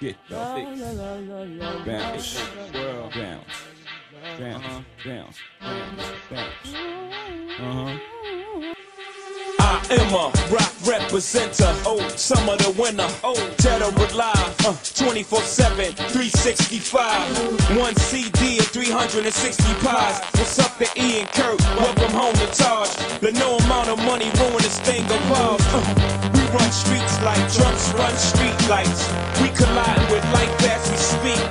Get your feet. Bounce. Bounce. Bounce. Bounce. Bounce. Uh-huh. I am a Roc representer. Oh, summer the winter. Oh, Tether with live. Uh, 24 7, 365. One CD and 360 pies. What's up to Ian Kurt? Welcome home to Taj. The no amount of money ruin this thing of ours. Uh, we run streets like drunks run street lights. We collide with life as we speak.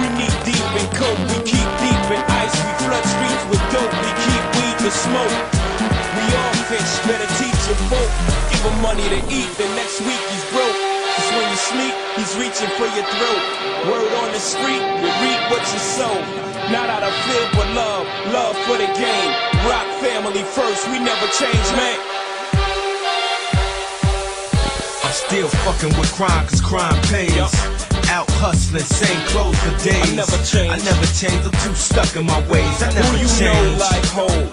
We need deep in coke. We keep deep in ice. We flood streets with dope. We keep weed to smoke. We all fish, better teach your folk. Give him money to eat, the next week he's broke. Cause when you sleep, he's reaching for your throat. Word on the street, you reap what you sow. Not out of fear, but love, love for the game. Roc family first, we never change, man. I'm still fucking with crime cause crime pays. Yup. Out hustling, same clothes for days. I never change. I never change. I'm too stuck in my ways. I never Who you change. know like hold?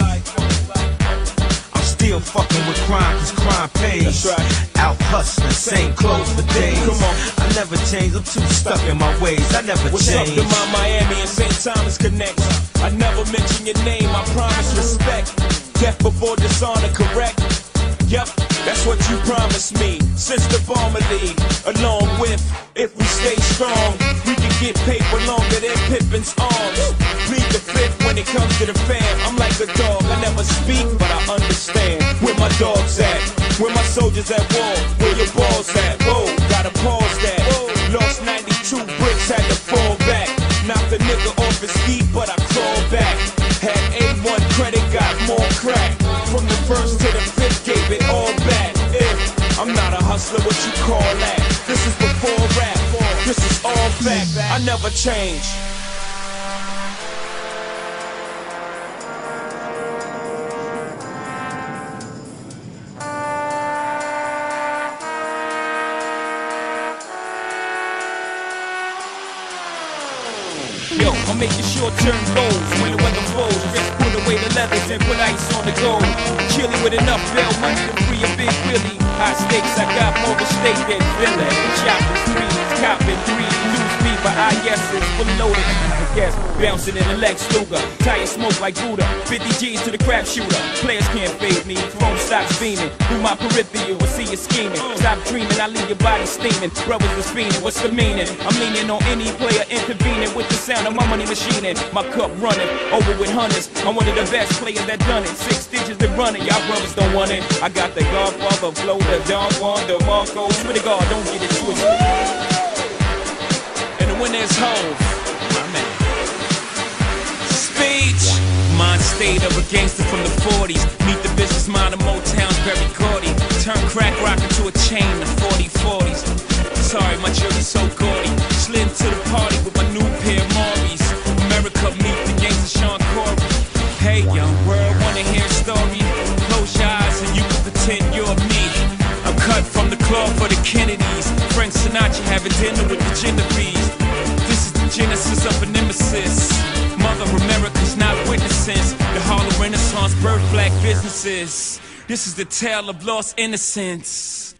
I'm still fucking with crime cause crime pays. That's right. Out hustling, same clothes for days. Come on. I never change. I'm too stuck in my ways. I never What's up change. to my Miami and St. Thomas connect? I never mention your name, I promise respect. Death before dishonor, correct? Yep, that's what you promised me. The bomber league, along with, if we stay strong, we can get paper longer than Pippen's arms. Lead the fifth when it comes to the fam. I'm like a dog, I never speak, but I understand. Where my dogs at? Where my soldiers at war? Where your balls at? Whoa, gotta pause that. Lost 92 bricks, had to fall back. Knocked a nigga off his feet, but I crawled back. Had A1 credit, got more crack. From the first to the hustler, what you call that? This is before rap. This is all fact. I never change. Yo, I'm making short-term goals when the weather falls. Rich put away the leathers and put ice on the gold. Chilly with enough bail money to free a big Willie. High stakes, I got Loaded. I guess bouncing in a Lex Luger. Tire smoke like Buddha. 50 G's to the crap shooter. Players can't fade me. Phone stops beaming. Through my peripheral, I see you scheming. Stop dreaming, I leave your body steaming. Brothers are fiending, what's the meaning? I'm leaning on any player intervening with the sound of my money machining. My cup running over with hundreds. I'm one of the best players that done it. Six digits to run it, y'all brothers don't want it. I got the Godfather flow, the Don Juan, the Marco. Swear to God, don't get it twisted. And the winner is home. My man. Speech. Mind state of a gangster from the 40s. Meet the business mind of Motown's Berry Gordy. Turn crack rock into a chain of 40 40s. Sorry, my jewelry's so gaudy. Slid to the party with my new pair of Maurice. America meet the gangster Shawn Corey. Hey, young world, wanna hear a story? Close your eyes and you can pretend you're me. I'm cut from the cloth for the Kennedys. Frank Sinatra having dinner with the Genovese. Genesis of a nemesis. Mother America's not witnessing the Harlem Renaissance birth black businesses. This is the tale of lost innocence.